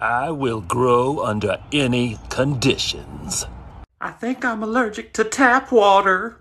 I will grow under any conditions. I think I'm allergic to tap water.